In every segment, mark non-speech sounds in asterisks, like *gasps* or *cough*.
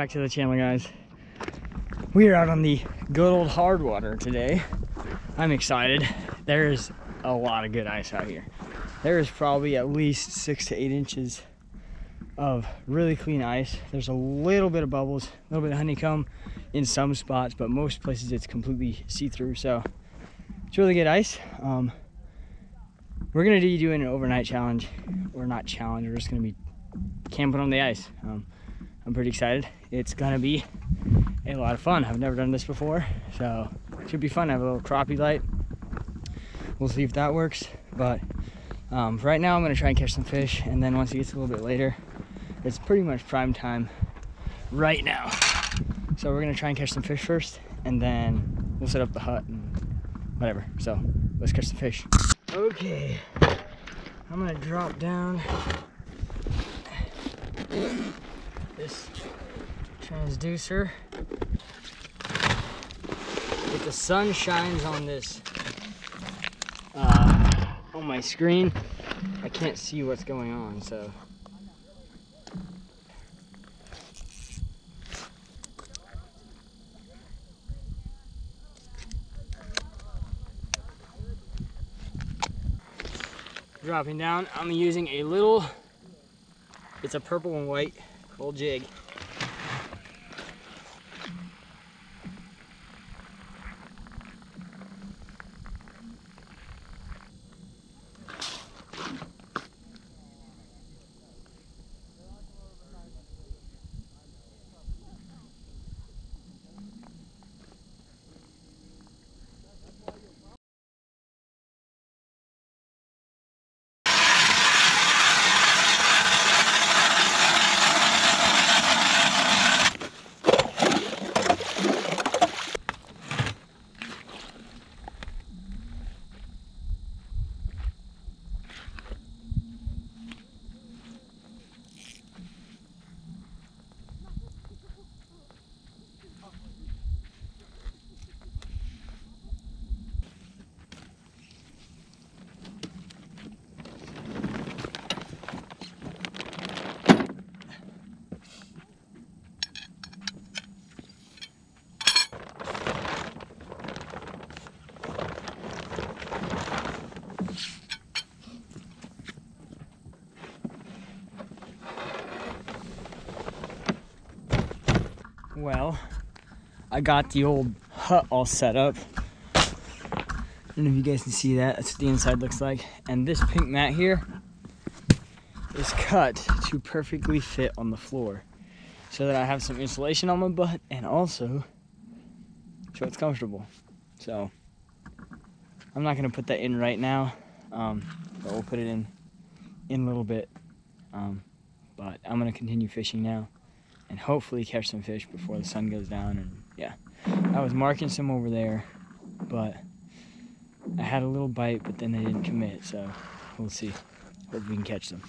back to the channel guys. We are out on the good old hard water today. I'm excited. There is a lot of good ice out here. There is probably at least six to eight inches of really clean ice. There's a little bit of bubbles, a little bit of honeycomb in some spots, but most places it's completely see-through. So it's really good ice. Um, we're gonna be doing an overnight challenge. We're not challenge, we're just gonna be camping on the ice. Um, I'm pretty excited. It's gonna be a lot of fun. I've never done this before, so it should be fun. I have a little crappie light. We'll see if that works. But um, right now I'm gonna try and catch some fish, and then once it gets a little bit later, it's pretty much prime time right now. So we're gonna try and catch some fish first, and then we'll set up the hut and whatever. So let's catch some fish. Okay, I'm gonna drop down this transducer. If the sun shines on this, uh, on my screen, I can't see what's going on, so. Dropping down, I'm using a little, it's a purple and white full jig. Well, I got the old hut all set up. I don't know if you guys can see that. That's what the inside looks like. And this pink mat here is cut to perfectly fit on the floor so that I have some insulation on my butt and also so it's comfortable. So I'm not gonna put that in right now, um, but we'll put it in in a little bit. Um, but I'm gonna continue fishing now and hopefully catch some fish before the sun goes down. And yeah, I was marking some over there, but I had a little bite, but then they didn't commit. So we'll see. Hope we can catch them.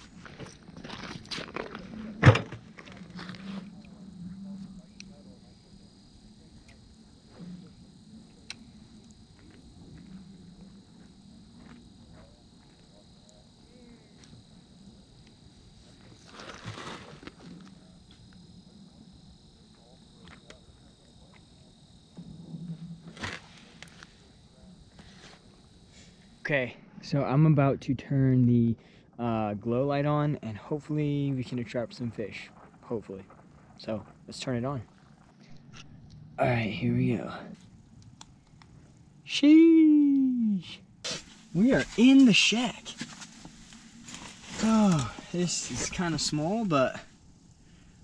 Okay, so I'm about to turn the uh, glow light on and hopefully we can attract some fish. Hopefully. So let's turn it on. All right, here we go. Sheesh. We are in the shack. Oh, this is kind of small, but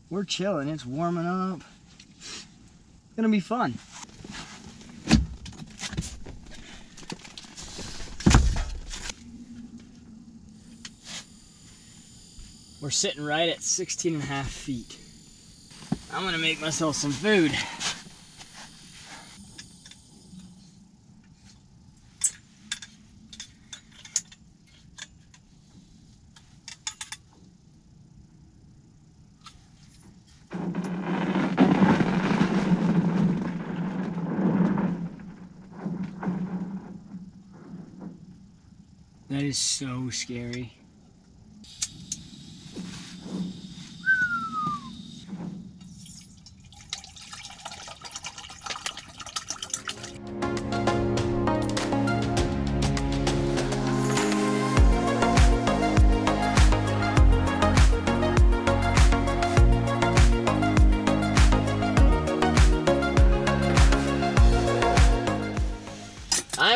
we're chilling. It's warming up. It's gonna be fun. We're sitting right at 16 and a half feet. I'm gonna make myself some food. That is so scary.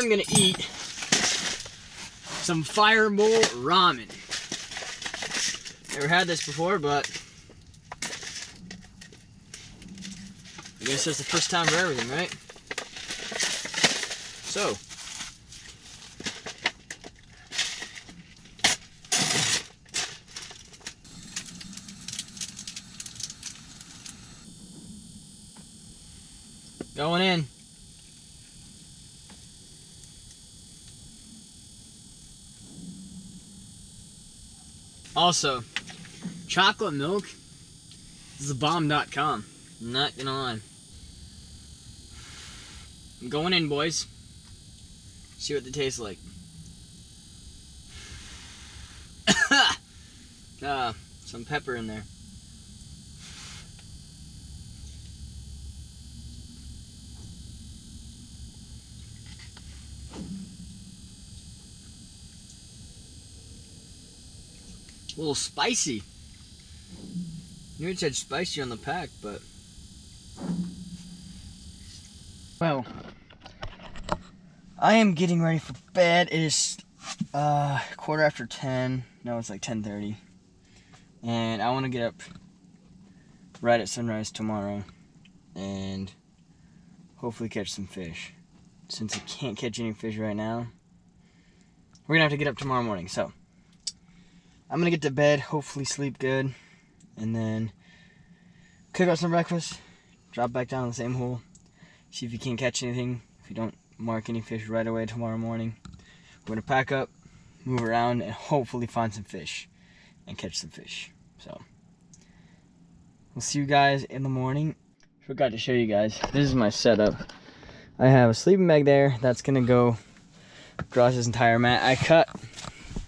I'm gonna eat some fireball ramen. Never had this before, but I guess that's the first time for everything, right? So, going in. Also, chocolate milk is a bomb.com. Not gonna lie. I'm going in, boys. See what they taste like. uh, *coughs* some pepper in there. Little spicy. Knew it said spicy on the pack, but. Well, I am getting ready for bed. It is uh, quarter after 10. No, it's like 10.30. And I want to get up right at sunrise tomorrow and hopefully catch some fish. Since I can't catch any fish right now, we're going to have to get up tomorrow morning. So, I'm gonna get to bed, hopefully sleep good, and then cook up some breakfast, drop back down the same hole, see if you can't catch anything. If you don't mark any fish right away tomorrow morning, we're gonna pack up, move around, and hopefully find some fish and catch some fish. So we'll see you guys in the morning. Forgot to show you guys. This is my setup. I have a sleeping bag there. That's gonna go across this entire mat. I cut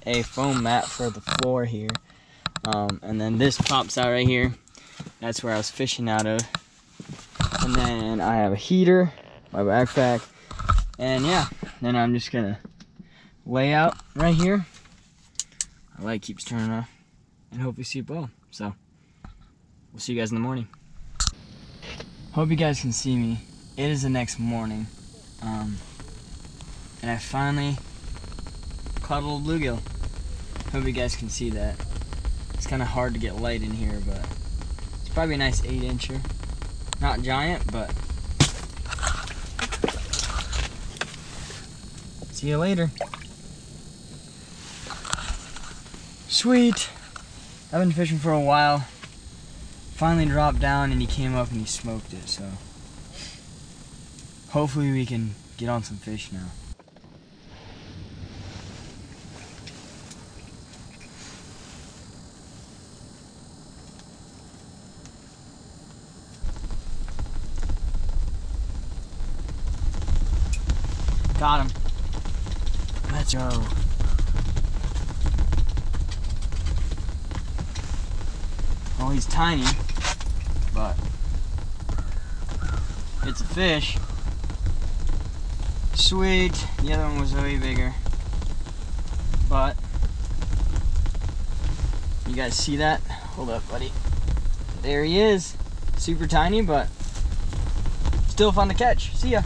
a foam mat for the floor here. Um, and then this pops out right here. That's where I was fishing out of. And then I have a heater, my backpack. And yeah, then I'm just gonna lay out right here. My light keeps turning off. And hope you see it well. So, we'll see you guys in the morning. Hope you guys can see me. It is the next morning. Um, and I finally caught a little bluegill. Hope you guys can see that. It's kind of hard to get light in here, but it's probably a nice 8 incher. Not giant, but see you later. Sweet. I've been fishing for a while. Finally dropped down and he came up and he smoked it, so hopefully we can get on some fish now. Got him. Let's go. Well, he's tiny, but it's a fish. Sweet. The other one was way bigger. But, you guys see that? Hold up, buddy. There he is. Super tiny, but still fun to catch. See ya.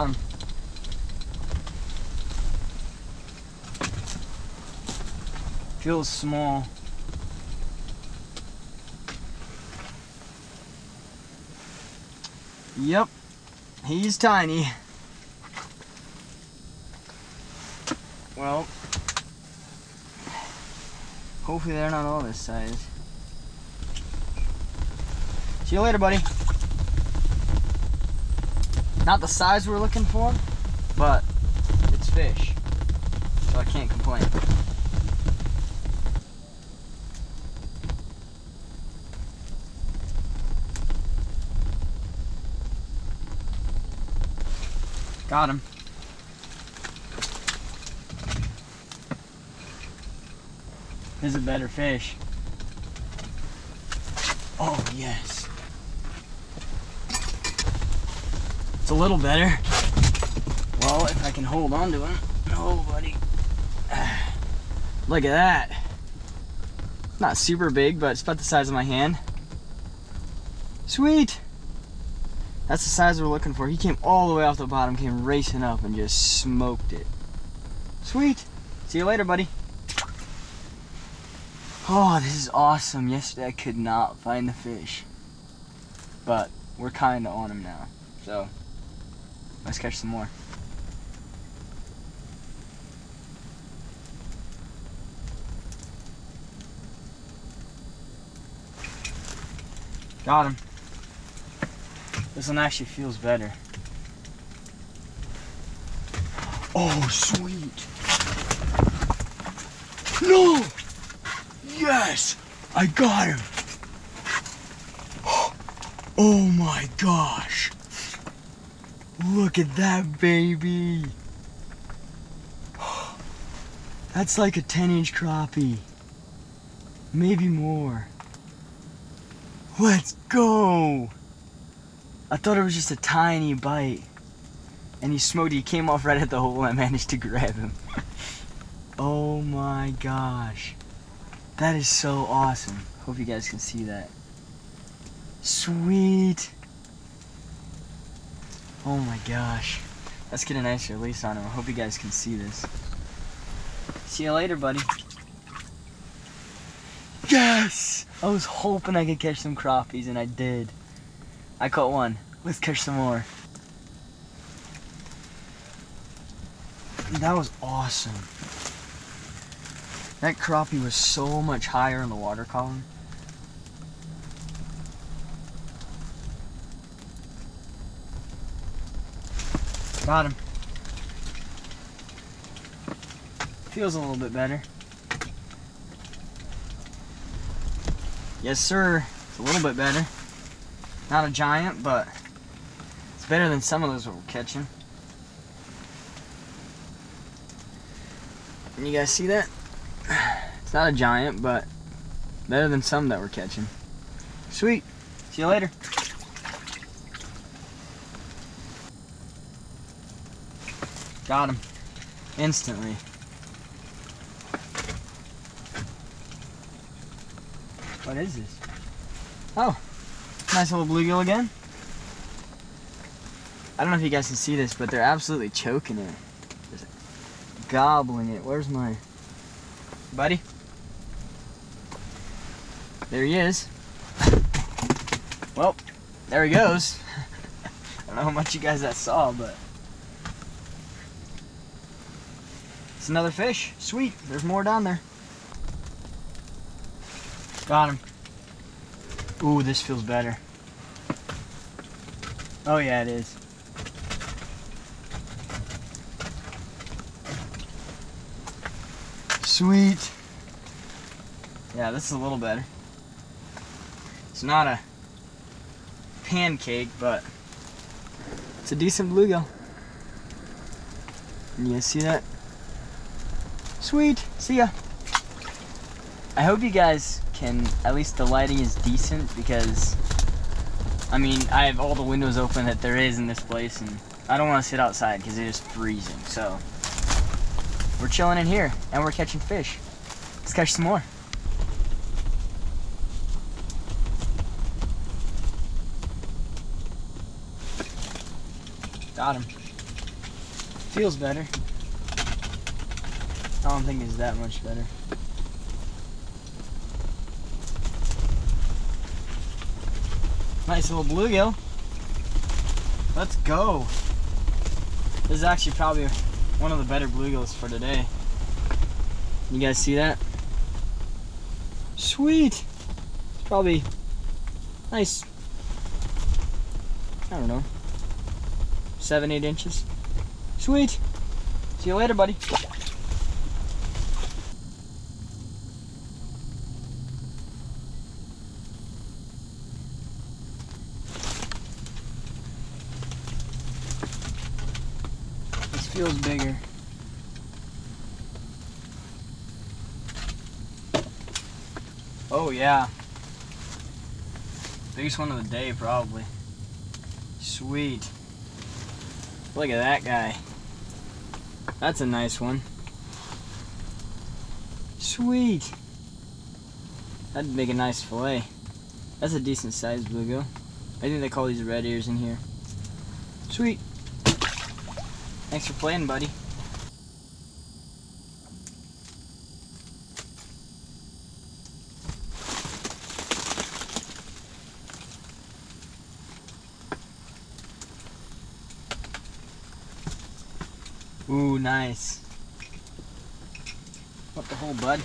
Got. Feels small. Yep, he's tiny. Well, hopefully they're not all this size. See you later, buddy. Not the size we're looking for, but it's fish. So I can't complain. Got him. This is a better fish. Oh, yes. It's a little better. Well, if I can hold on to him. Oh, buddy. *sighs* Look at that. Not super big, but it's about the size of my hand. Sweet. That's the size we're looking for. He came all the way off the bottom, came racing up and just smoked it. Sweet. See you later, buddy. Oh, this is awesome. Yesterday I could not find the fish. But we're kind of on him now. So, let's catch some more. Got him. This one actually feels better. Oh, sweet. No! Yes! I got him! *gasps* Oh my gosh! Look at that baby! *gasps* That's like a 10 inch crappie. Maybe more. Let's go! I thought it was just a tiny bite. And he smoked, he came off right at the hole and I managed to grab him. *laughs* oh my gosh. That is so awesome. Hope you guys can see that. Sweet. Oh my gosh. Let's get a nice release on him. I hope you guys can see this. See you later, buddy. Yes! I was hoping I could catch some crappies and I did. I caught one. Let's catch some more. That was awesome. That crappie was so much higher in the water column. Got him. Feels a little bit better. Yes, sir. It's a little bit better. Not a giant, but it's better than some of those we're catching. Can you guys see that? *sighs* It's not a giant, but better than some that we're catching. Sweet. See you later. Got him. Instantly. What is this? Oh, nice little bluegill again. I don't know if you guys can see this, but they're absolutely choking it. Just gobbling it. Where's my buddy? There he is. Well, there he goes. *laughs* I don't know how much you guys that saw, but it's another fish. Sweet. There's more down there. Got him. Ooh, this feels better. Oh yeah, it is. Sweet. Yeah, this is a little better. It's not a pancake, but it's a decent bluegill. Can you see that? Sweet. See ya. I hope you guys can, at least the lighting is decent because, I mean, I have all the windows open that there is in this place and I don't want to sit outside because it is freezing. So we're chilling in here and we're catching fish. Let's catch some more. Got him. Feels better. I don't think it's that much better. Nice little bluegill. Let's go. This is actually probably one of the better bluegills for today. You guys see that? Sweet. It's probably nice. I don't know seven, eight inches. Sweet. See you later, buddy. This feels bigger. Oh yeah. Biggest one of the day probably. Sweet. Look at that guy. That's a nice one. Sweet. That'd make a nice fillet. That's a decent sized bluegill. I think they call these red ears in here. Sweet. Thanks for playing, buddy. Ooh, nice. What the hole, bud?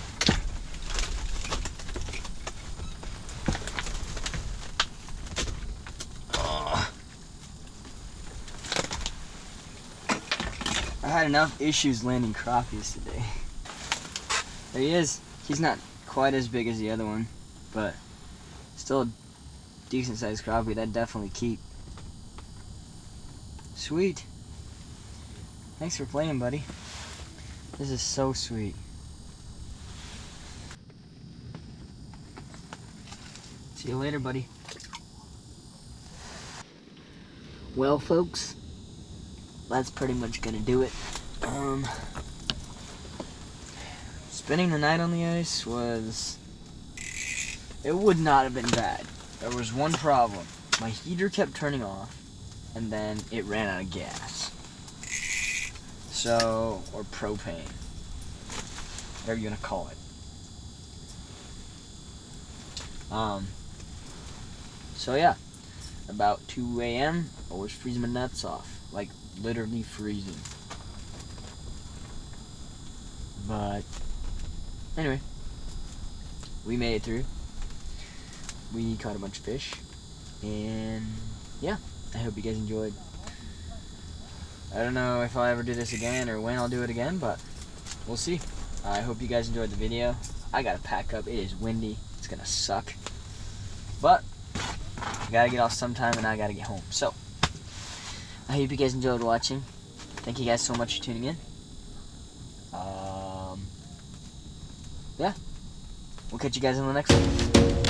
Oh. I had enough issues landing crappies today. There he is. He's not quite as big as the other one, but still a decent sized crappie. That'd definitely keep. Sweet. Thanks for playing, buddy. This is so sweet. See you later, buddy. Well, folks, that's pretty much gonna do it. Um, spending the night on the ice was. It would not have been bad. There was one problem. My heater kept turning off, and then it ran out of gas. So, or propane. Whatever you want to call it. Um, so yeah, about 2 a.m., I was freezing my nuts off. Like, literally freezing. But, anyway, we made it through. We caught a bunch of fish. And, yeah, I hope you guys enjoyed. I don't know if I'll ever do this again or when I'll do it again, but we'll see. I hope you guys enjoyed the video. I gotta pack up. It is windy. It's gonna suck. But, I gotta get off sometime and I gotta get home. So, I hope you guys enjoyed watching. Thank you guys so much for tuning in. Um, yeah. We'll catch you guys in the next one.